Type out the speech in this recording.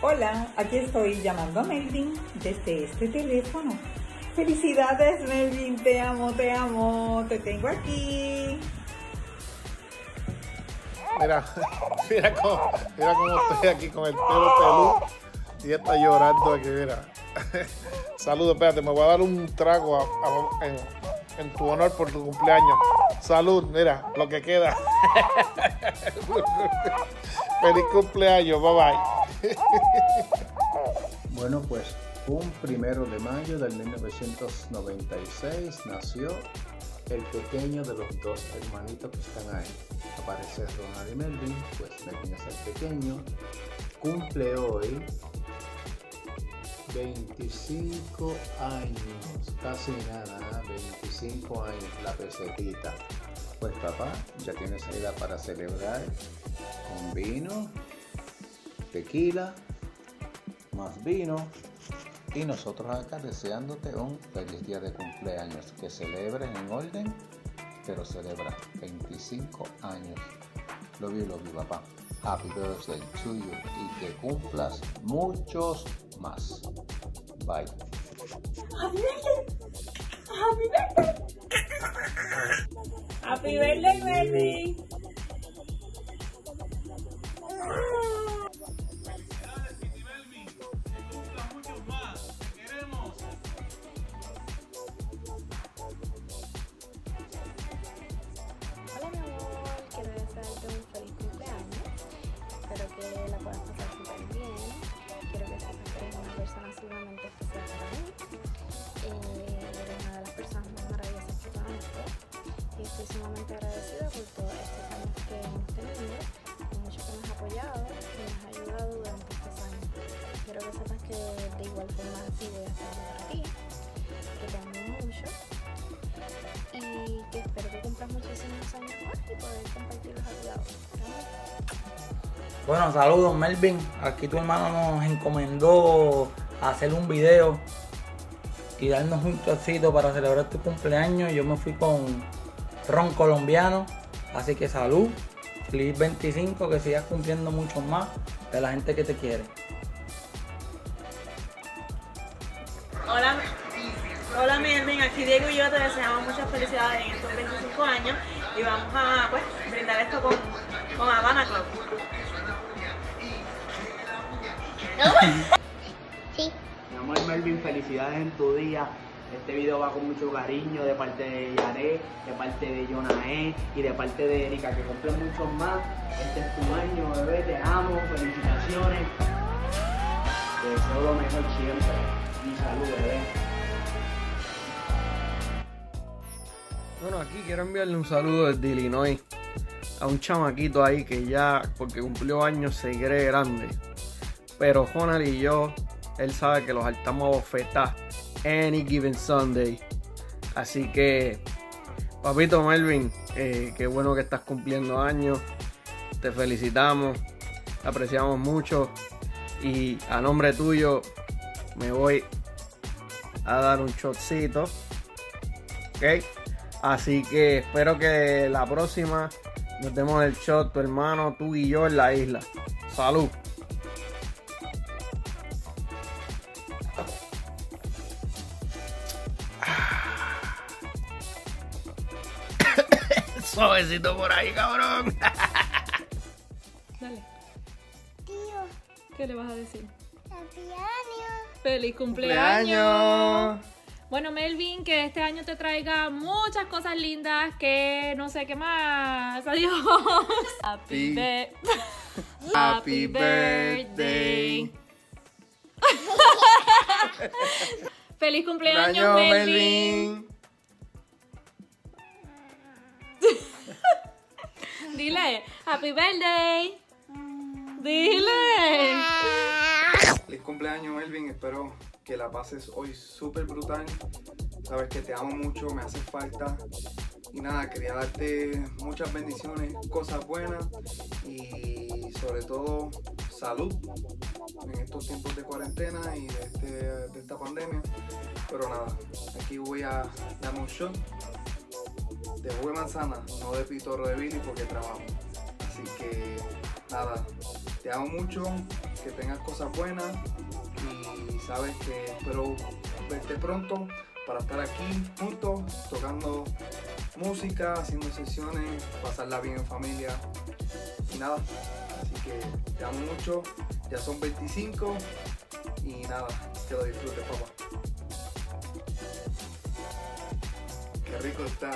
Hola, aquí estoy llamando a Melvin desde este teléfono. Felicidades Melvin, te amo, te amo, te tengo aquí. Mira, mira cómo, mira cómo estoy aquí con el pelo peludo y está llorando aquí, mira. Saludos, espérate, me voy a dar un trago en, en tu honor por tu cumpleaños. Salud, mira, lo que queda. Feliz cumpleaños, bye bye. Bueno, pues un primero de mayo del 1996 nació el pequeño de los dos hermanitos que están ahí. Aparece Ronald y Melvin, pues Melvin es el pequeño. Cumple hoy 25 años, casi nada, 25 años la pesetita. Pues papá, ya tienes edad para celebrar con vino, tequila, más vino. Y nosotros acá deseándote un feliz día de cumpleaños que celebres en orden pero celebra 25 años. Lo vi lo vi papá. Happy birthday to you y que cumplas muchos más. Bye. Happy birthday Melvin. Hola que de igual forma voy a estar te amo mucho y espero que cumplas muchísimos años más y poder compartirlos a tu. Bueno, saludos Melvin. Aquí tu hermano nos encomendó hacer un video y darnos un chocito para celebrar tu cumpleaños. Yo me fui con ron colombiano. Así que salud. Feliz 25, que sigas cumpliendo mucho más de la gente que te quiere. Hola, hola Melvin, aquí Diego y yo te deseamos muchas felicidades en estos 25 años y vamos a pues, brindar esto con, con Habana Club. Mi amor Melvin, felicidades en tu día. Este video va con mucho cariño de parte de Yaré, de parte de Jonae y de parte de Erika, que cumplen muchos más. Este es tu año, bebé, te amo, felicitaciones. Te deseo lo mejor siempre. Y salud, bebé. Bueno, aquí quiero enviarle un saludo desde Illinois a un chamaquito ahí que ya, porque cumplió años, se cree grande. Pero Ronald y yo, él sabe que los saltamos a bofetas any given Sunday. Así que, papito Melvin, eh, qué bueno que estás cumpliendo años. Te felicitamos, te apreciamos mucho. Y a nombre tuyo, me voy a dar un shotcito. ¿Ok? Así que espero que la próxima nos demos el shot, tu hermano, tú y yo en la isla. Salud. Suavecito por ahí, cabrón. Dale. ¿Qué le vas a decir? ¡Feliz cumpleaños! Bueno, Melvin, que este año te traiga muchas cosas lindas, que no sé qué más. Adiós. Happy, Sí. be- Happy birthday. Feliz cumpleaños, Cumpleaños, Melvin. Melvin. Dile, happy birthday. Dile. Cumpleaños Melvin, espero que la pases hoy súper brutal. Sabes que te amo mucho, me hace falta. Y nada, quería darte muchas bendiciones, cosas buenas y sobre todo salud en estos tiempos de cuarentena y de, este- de esta pandemia. Pero nada, aquí voy a darme un shot de jugo de manzana, no de pitorro de Billy porque trabajo. Así que nada, te amo mucho, que tengas cosas buenas y sabes que espero verte pronto para estar aquí juntos, tocando música, haciendo sesiones, pasarla bien en familia y nada. Así que te amo mucho, ya son 25 y nada, que lo disfrutes, papá. Qué rico está.